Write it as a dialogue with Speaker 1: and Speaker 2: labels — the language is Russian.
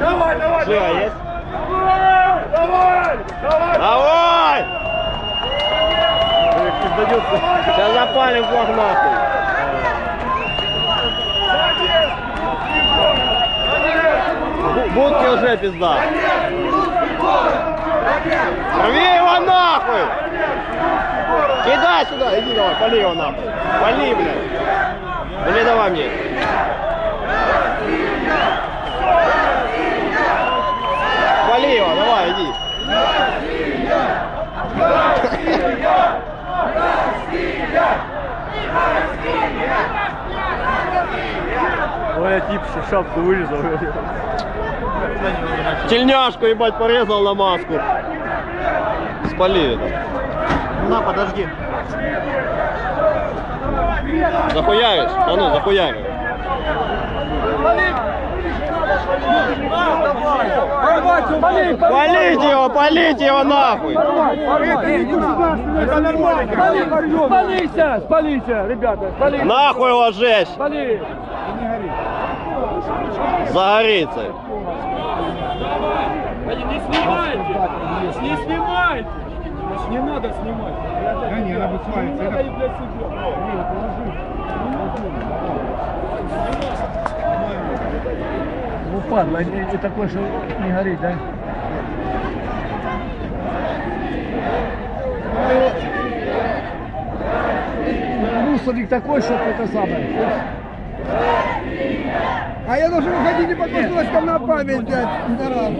Speaker 1: Давай, давай, давай.
Speaker 2: есть?
Speaker 1: Давай, давай.
Speaker 2: Давай! Сейчас запалим флаг нахуй. Бу- Будки уже пизда. Рви его нахуй! Кидай сюда, иди давай, пали его нахуй. Пали, блядь. Или давай мне. Пали его, давай, иди.
Speaker 3: Ой, тип шапку вырезал.
Speaker 2: Тельняшку, ебать, порезал на маску. Спали это.
Speaker 3: На, подожди.
Speaker 2: Захуяришь? А ну, захуяришь. Полите его, полите его нахуй!
Speaker 1: Это нормально.
Speaker 3: Спалите, спалите, ребята, спалите.
Speaker 2: Нахуй его жечь!
Speaker 3: Спали.
Speaker 2: Загорится.
Speaker 3: Не снимайте! Не снимайте! Не надо снимать.
Speaker 1: Да не, она будет славиться.
Speaker 3: Это
Speaker 1: Это-
Speaker 3: и себя. Ну, падла, и, и такой, что не горит, да? Мусорник такой, что это самое.
Speaker 1: А я должен уходить и потом на память, пидорас.